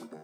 you